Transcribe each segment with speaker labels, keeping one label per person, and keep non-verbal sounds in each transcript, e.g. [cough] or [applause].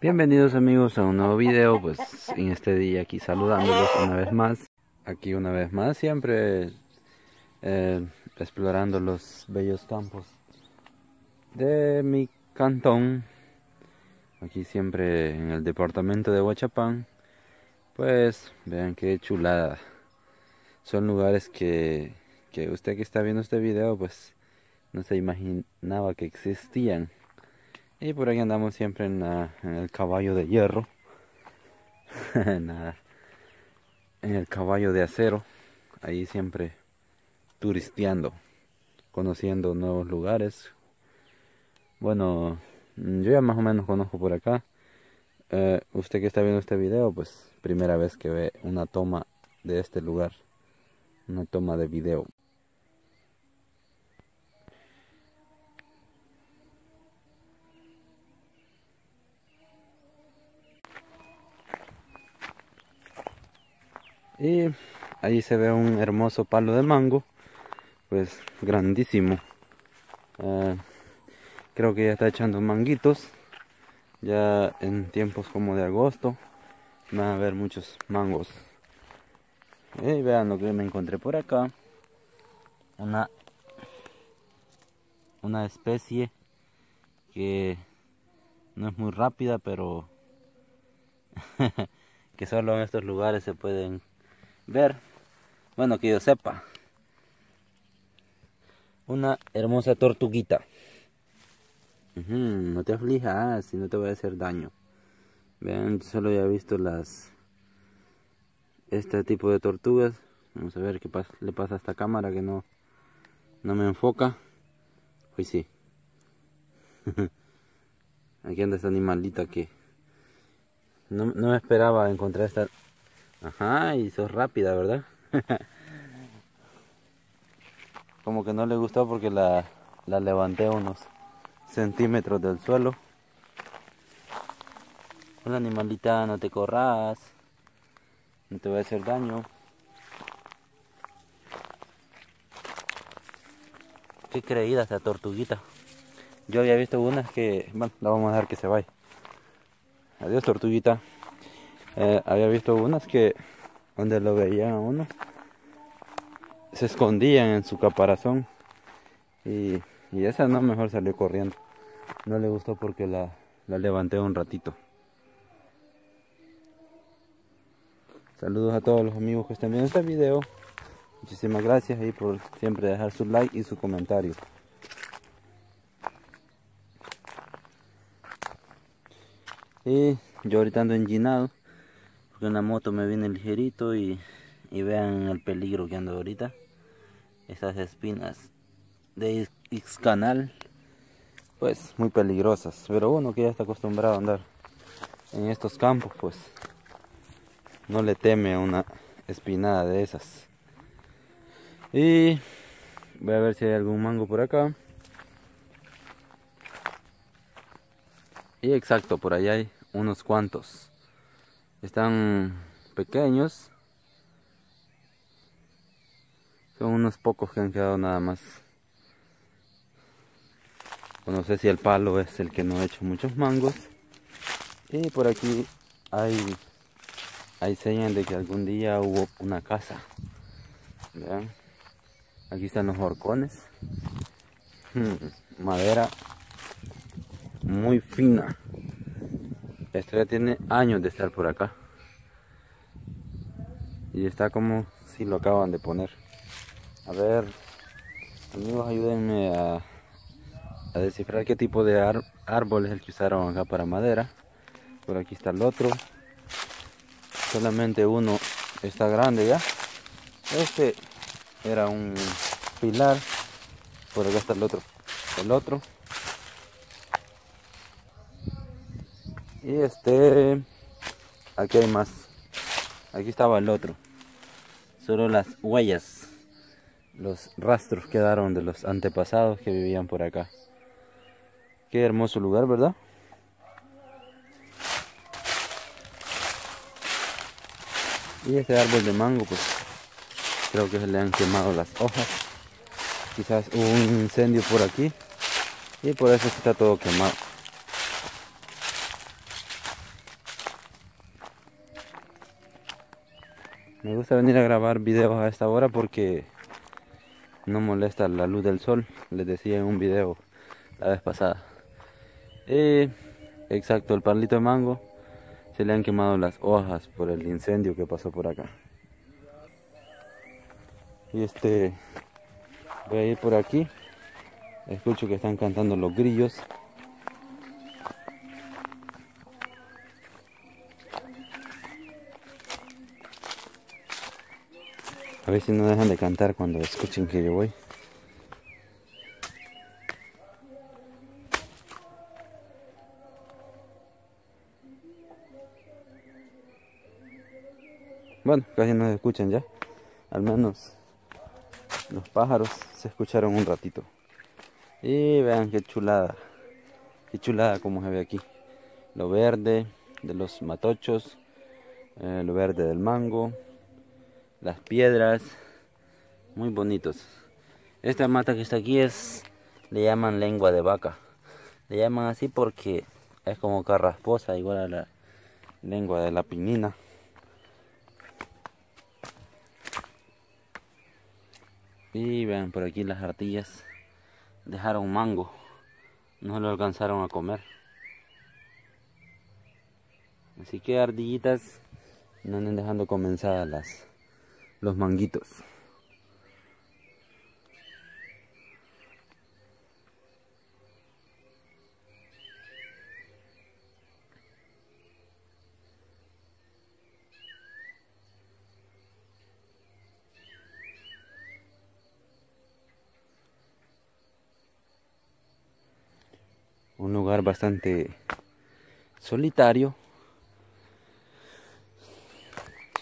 Speaker 1: Bienvenidos amigos a un nuevo video, pues en este día aquí saludándolos una vez más, aquí una vez más, siempre eh, explorando los bellos campos de mi cantón, aquí siempre en el departamento de Huachapán, pues vean qué chulada, son lugares que, que usted que está viendo este video pues no se imaginaba que existían. Y por aquí andamos siempre en, el caballo de hierro. [laughs] En el caballo de acero. Ahí siempre turisteando. Conociendo nuevos lugares. Bueno, yo ya más o menos conozco por acá. Eh, usted que está viendo este video, pues primera vez que ve una toma de este lugar. Una toma de video. Y ahí se ve un hermoso palo de mango pues grandísimo. Ah, creo que ya está echando manguitos. Ya en tiempos como de agosto van a haber muchos mangos. Y vean lo que me encontré por acá. Una una especie que no es muy rápida pero [laughs] que solo en estos lugares se pueden ver, bueno que yo sepa, una hermosa tortuguita. no te aflijas, si no te voy a hacer daño. Vean, solo ya he visto las este tipo de tortugas. Vamos a ver qué le pasa a esta cámara que no, no me enfoca. Pues sí. [laughs] Aquí anda esta animalita que no, no me esperaba encontrar esta Ajá, y sos rápida, ¿verdad? [laughs] Como que no le gustó porque la, la levanté unos centímetros del suelo. Hola animalita, no te corras. No te voy a hacer daño. Qué creída esta tortuguita. Yo había visto unas que, bueno, la vamos a dejar que se vaya. Adiós tortuguita. Eh, había visto unas que donde lo veían a uno se escondían en su caparazón y, esa no mejor salió corriendo. No le gustó porque la, la levanté un ratito. Saludos a todos los amigos que están viendo este video. Muchísimas gracias y por siempre dejar su like y su comentario. Y yo ahorita ando enginado porque una moto me viene ligerito y, y vean el peligro que ando ahorita. Estas espinas de X canal pues muy peligrosas. Pero uno que ya está acostumbrado a andar en estos campos pues no le teme a una espinada de esas. Y voy a ver si hay algún mango por acá. Y exacto por allá hay unos cuantos están pequeños. Son unos pocos que han quedado nada más. No sé si el palo es el que no ha hecho muchos mangos. Y por aquí hay, hay señal de que algún día hubo una casa. ¿Vean? Aquí están los horcones. [laughs] Madera muy fina. Esto ya tiene años de estar por acá. Y está como si lo acaban de poner. A ver, amigos, ayúdenme a, descifrar qué tipo de árbol es el que usaron acá para madera. Por aquí está el otro. Solamente uno está grande ya. Este era un pilar. Por acá está el otro. El otro Y este, aquí hay más. Aquí estaba el otro. Solo las huellas, los rastros quedaron de los antepasados que vivían por acá. Qué hermoso lugar, ¿verdad? Y este árbol de mango, pues creo que se le han quemado las hojas. Quizás hubo un incendio por aquí y por eso está todo quemado. Me gusta venir a grabar videos a esta hora porque no molesta la luz del sol, les decía en un video la vez pasada. Y, exacto, el palito de mango se le han quemado las hojas por el incendio que pasó por acá. Y este, voy a ir por aquí. Escucho que están cantando los grillos. A ver si no dejan de cantar cuando escuchen que yo voy. Bueno, casi no se escuchan ya. Al menos los pájaros se escucharon un ratito. Y vean qué chulada. Qué chulada como se ve aquí. Lo verde de los matochos. Eh, lo verde del mango las piedras, muy bonitos. Esta mata que está aquí es, le llaman lengua de vaca. Le llaman así porque es como carrasposa, igual a la lengua de la pinina. Y vean por aquí las ardillas dejaron mango, no lo alcanzaron a comer. Así que ardillitas no anden dejando comenzadas las los manguitos. Un lugar bastante solitario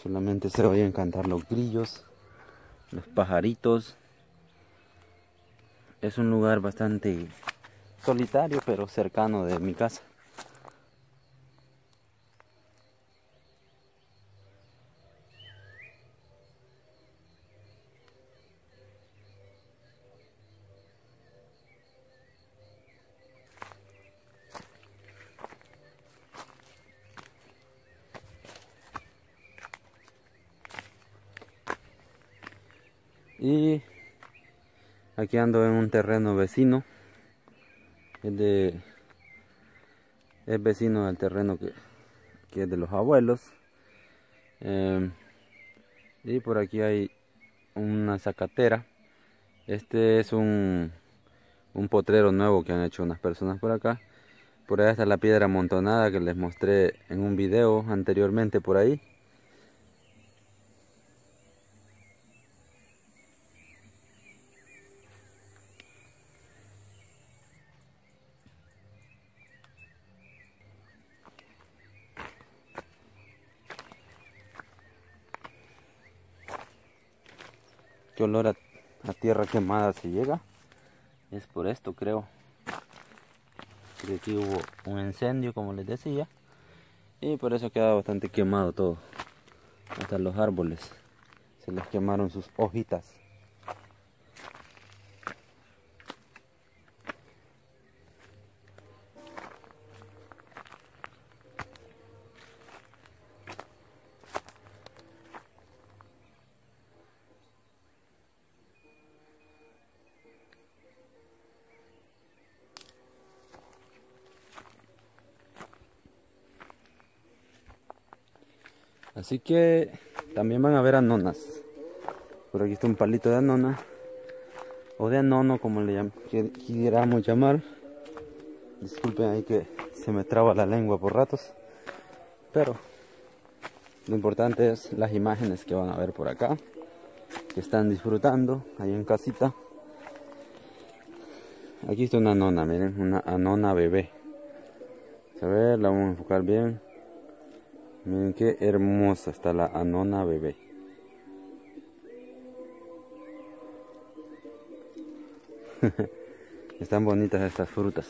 Speaker 1: Solamente se oyen cantar los grillos, los pajaritos. Es un lugar bastante solitario, pero cercano de mi casa. Y aquí ando en un terreno vecino. Es vecino del terreno que, que es de los abuelos. Em, y por aquí hay una zacatera. Este es un, un potrero nuevo que han hecho unas personas por acá. Por allá está la piedra amontonada que les mostré en un video anteriormente por ahí. Qué olor a, tierra quemada se llega. Es por esto creo. Que aquí hubo un incendio como les decía. Y por eso queda bastante quemado todo. Hasta los árboles. Se les quemaron sus hojitas. Así que también van a ver anonas. Por aquí está un palito de anona. O de anono, como le quisiéramos llamar. Disculpen ahí que se me traba la lengua por ratos. Pero lo importante es las imágenes que van a ver por acá. Que están disfrutando ahí en casita. Aquí está una anona, miren, una anona bebé. A ver, la vamos a enfocar bien. Miren qué hermosa está la anona bebé. [laughs] Están bonitas estas frutas.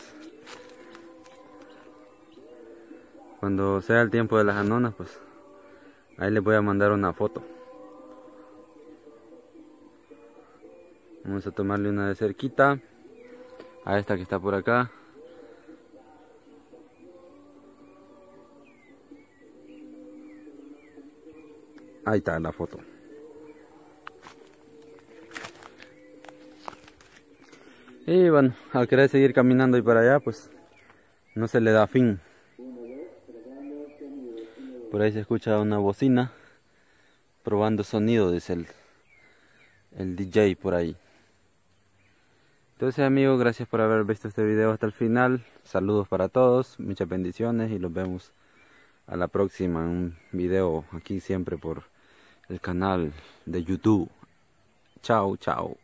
Speaker 1: Cuando sea el tiempo de las anonas, pues ahí les voy a mandar una foto. Vamos a tomarle una de cerquita. A esta que está por acá. Ahí está la foto. Y bueno, al querer seguir caminando y para allá, pues no se le da fin. Por ahí se escucha una bocina probando sonido, dice el, el DJ por ahí. Entonces amigos, gracias por haber visto este video hasta el final. Saludos para todos, muchas bendiciones y los vemos a la próxima en un video aquí siempre por el canal de YouTube. Chao, chao.